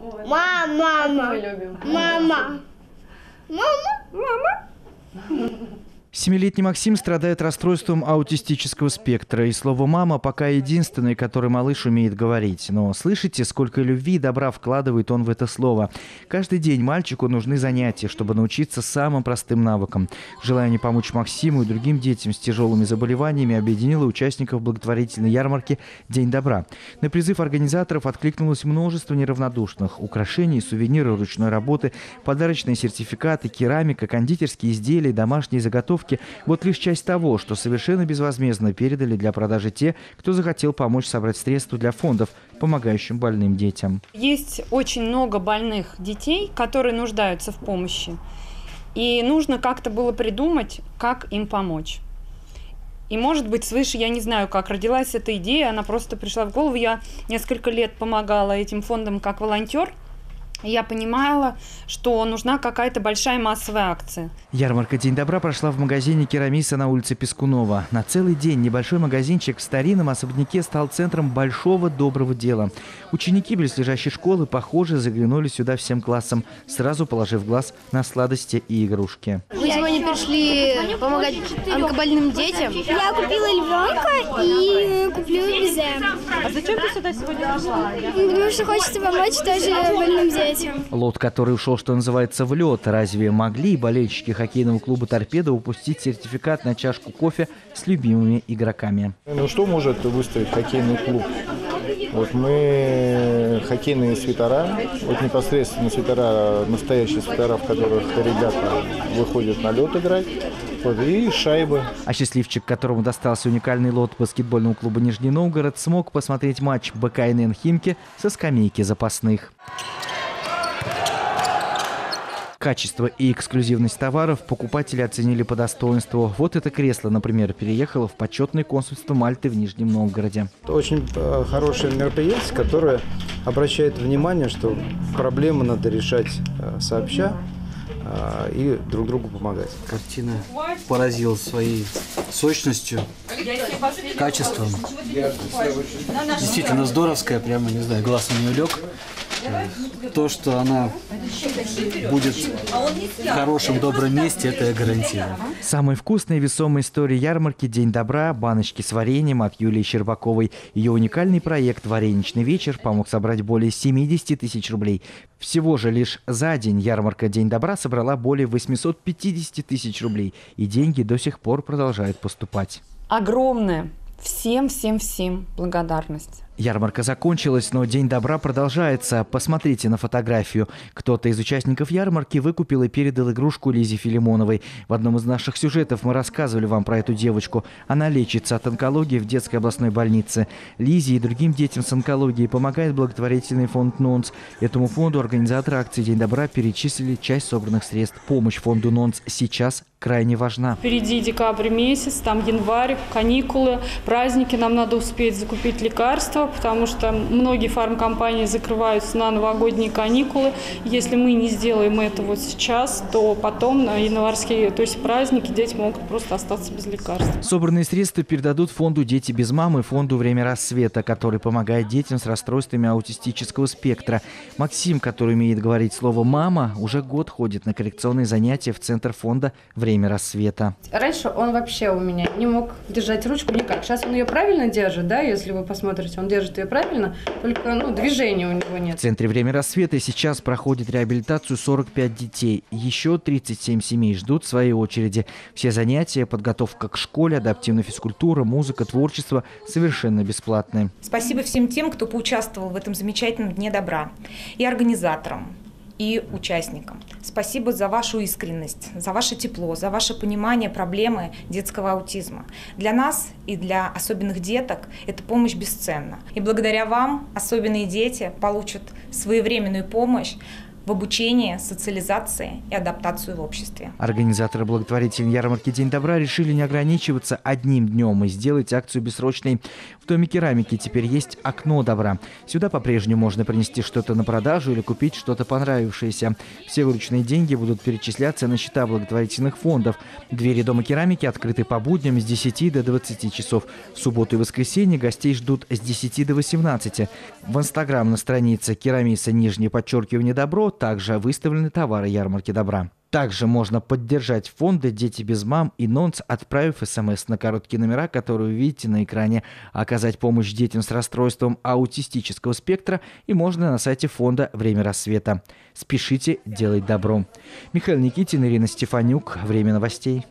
Мама, мама, Мы любим. мама, мама. Семилетний Максим страдает расстройством аутистического спектра, и слово «мама» пока единственное, которое малыш умеет говорить. Но слышите, сколько любви и добра вкладывает он в это слово. Каждый день мальчику нужны занятия, чтобы научиться самым простым навыкам. Желание помочь Максиму и другим детям с тяжелыми заболеваниями объединило участников благотворительной ярмарки «День добра». На призыв организаторов откликнулось множество неравнодушных. Украшений, сувениры ручной работы, подарочные сертификаты, керамика, кондитерские изделия, домашние заготовки – вот лишь часть того, что совершенно безвозмездно передали для продажи те, кто захотел помочь собрать средства для фондов, помогающим больным детям. Есть очень много больных детей, которые нуждаются в помощи. И нужно как-то было придумать, как им помочь. И, может быть, свыше, я не знаю, как родилась эта идея, она просто пришла в голову. Я несколько лет помогала этим фондам как волонтер. Я понимала, что нужна какая-то большая массовая акция. Ярмарка «День добра» прошла в магазине «Керамиса» на улице Пескунова. На целый день небольшой магазинчик в старинном особняке стал центром большого доброго дела. Ученики близлежащей школы, похоже, заглянули сюда всем классом, сразу положив глаз на сладости и игрушки. Мы сегодня пришли помогать онкобольным детям. Я купила львенка и куплю безе. А зачем ты сюда сегодня пришла? Потому что хочется помочь тоже больным детям. Лот, который ушел, что называется, в лед. Разве могли болельщики хоккейного клуба «Торпедо» упустить сертификат на чашку кофе с любимыми игроками? Ну что может выставить хоккейный клуб? Вот мы хоккейные свитера, вот непосредственно свитера, настоящие свитера, в которых ребята выходят на лед играть, вот, и шайбы. А счастливчик, которому достался уникальный лот баскетбольного клуба «Нижний Новгород», смог посмотреть матч БКНН «Химки» со скамейки запасных. Качество и эксклюзивность товаров покупатели оценили по достоинству. Вот это кресло, например, переехало в почетное консульство Мальты в Нижнем Новгороде. Это очень э, хорошее мероприятие, которое обращает внимание, что проблемы надо решать э, сообща э, и друг другу помогать. Картина поразила своей сочностью, качеством. Действительно здоровская, прямо, не знаю, глаз на нее лег. То, что она будет в хорошем, добром месте, это я гарантирую. Самая вкусная и весомая история ярмарки «День добра» – баночки с вареньем от Юлии Щербаковой. Ее уникальный проект «Вареничный вечер» помог собрать более 70 тысяч рублей. Всего же лишь за день ярмарка «День добра» собрала более 850 тысяч рублей. И деньги до сих пор продолжают поступать. Огромная всем-всем-всем благодарность. Ярмарка закончилась, но День добра продолжается. Посмотрите на фотографию. Кто-то из участников ярмарки выкупил и передал игрушку Лизе Филимоновой. В одном из наших сюжетов мы рассказывали вам про эту девочку. Она лечится от онкологии в детской областной больнице. Лизе и другим детям с онкологией помогает благотворительный фонд НОНС. Этому фонду организаторы акции «День добра» перечислили часть собранных средств. Помощь фонду НОНС сейчас крайне важна. Впереди декабрь месяц, там январь, каникулы, праздники, нам надо успеть закупить лекарства, потому что многие фармкомпании закрываются на новогодние каникулы. Если мы не сделаем это вот сейчас, то потом на январские, то есть праздники, дети могут просто остаться без лекарств. Собранные средства передадут фонду «Дети без мамы» фонду «Время рассвета», который помогает детям с расстройствами аутистического спектра. Максим, который умеет говорить слово «мама», уже год ходит на коррекционные занятия в центр фонда «Время рассвета». Раньше он вообще у меня не мог держать ручку никак. Сейчас он ее правильно держит, да, если вы посмотрите, он держит ее правильно, только ну, движения у него В нет. Центре «Время рассвета» сейчас проходит реабилитацию 45 детей. Еще 37 семей ждут своей очереди. Все занятия, подготовка к школе, адаптивная физкультура, музыка, творчество совершенно бесплатные. Спасибо всем тем, кто поучаствовал в этом замечательном Дне добра. И организаторам, и участникам. Спасибо за вашу искренность, за ваше тепло, за ваше понимание проблемы детского аутизма. Для нас и для особенных деток эта помощь бесценна. И благодаря вам особенные дети получат своевременную помощь в обучении, социализации и адаптацию в обществе. Организаторы благотворительной ярмарки «День добра» решили не ограничиваться одним днем и сделать акцию бессрочной. В Доме керамики теперь есть окно добра. Сюда по-прежнему можно принести что-то на продажу или купить что-то понравившееся. Все вырученные деньги будут перечисляться на счета благотворительных фондов. Двери Дома керамики открыты по будням с 10 до 20 часов. В субботу и воскресенье гостей ждут с 10 до 18. В Инстаграм на странице «Керамиса нижнее подчеркивание добро» также выставлены товары ярмарки добра. Также можно поддержать фонды «Дети без мам» и «Нонс», отправив смс на короткие номера, которые вы видите на экране. Оказать помощь детям с расстройством аутистического спектра и можно на сайте фонда «Время рассвета». Спешите делать добро. Михаил Никитин, Ирина Стефанюк. Время новостей.